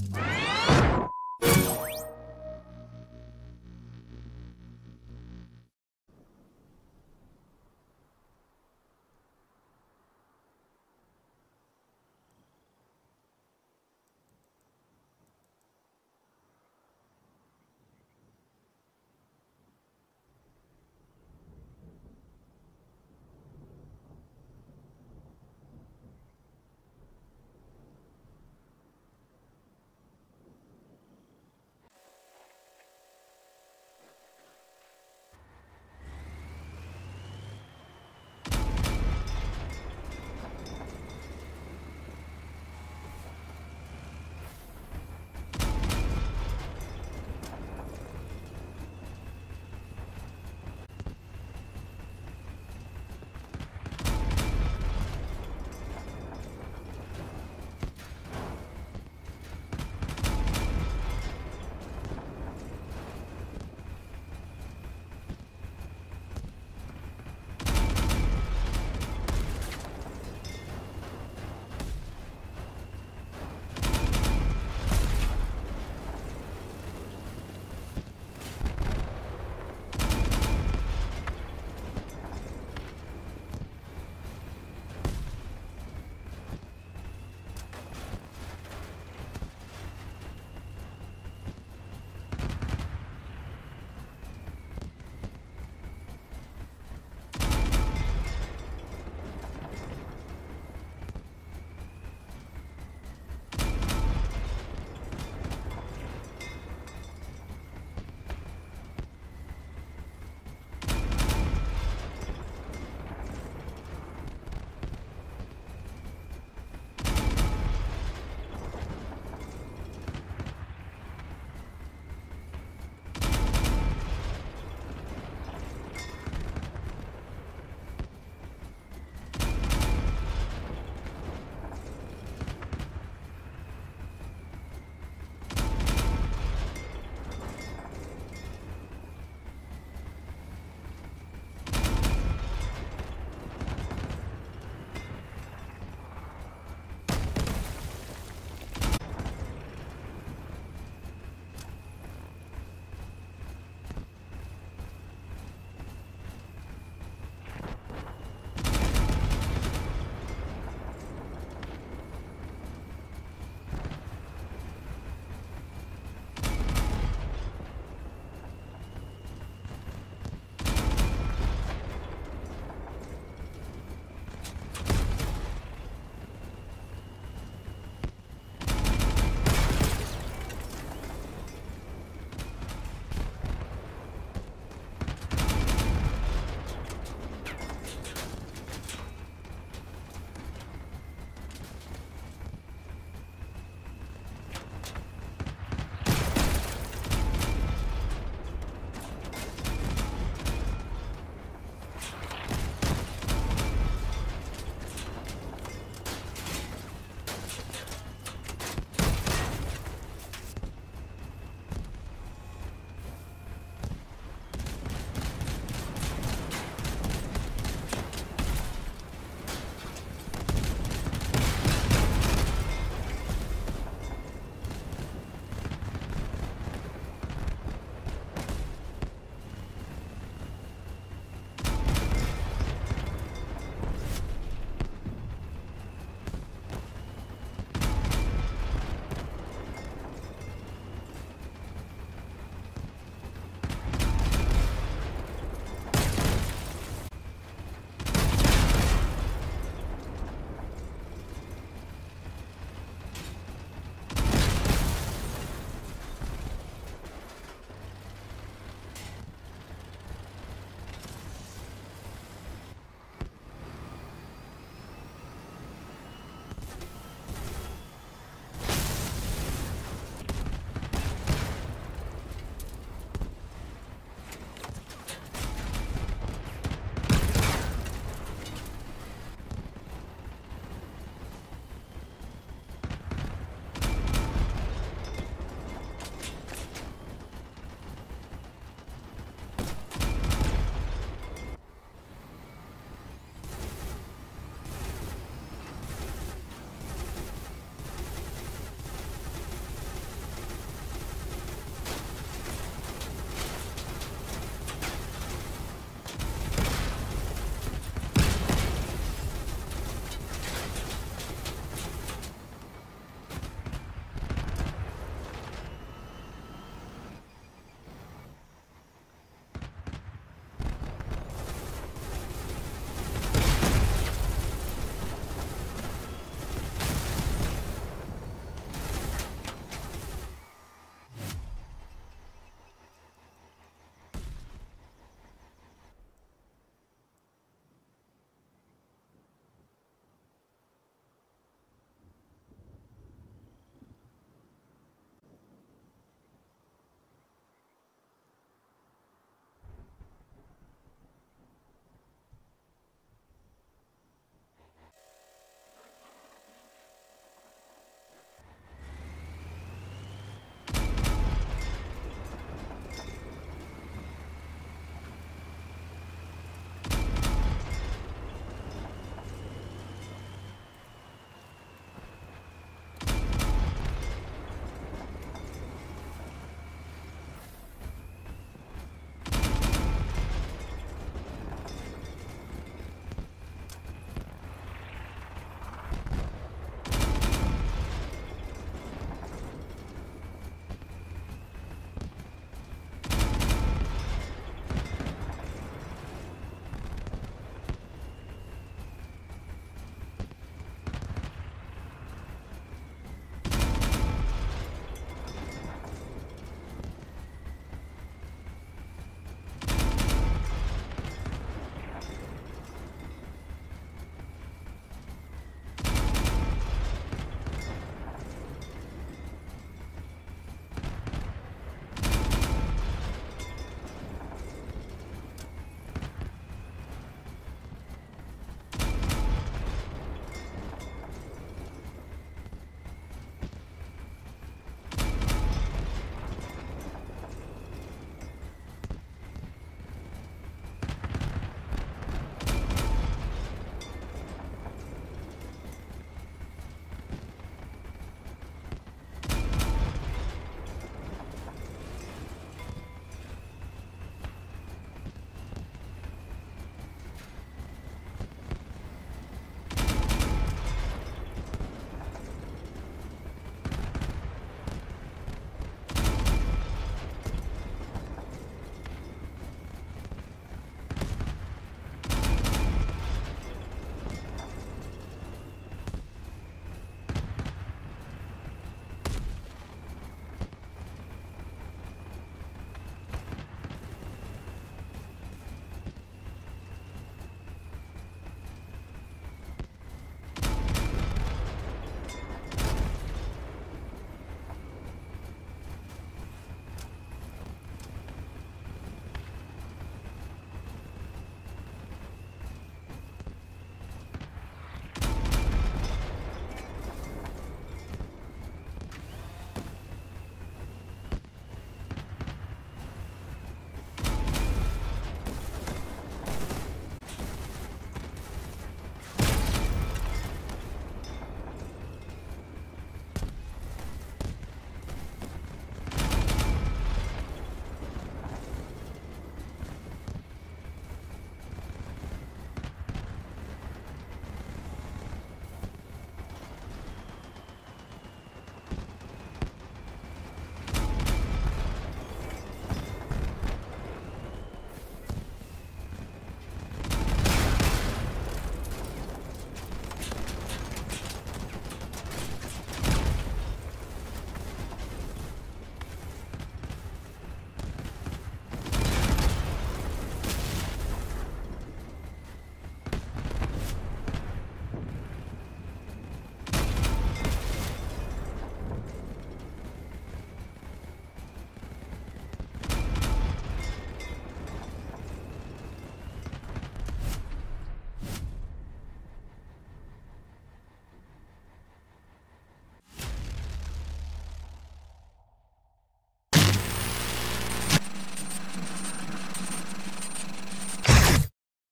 Bye.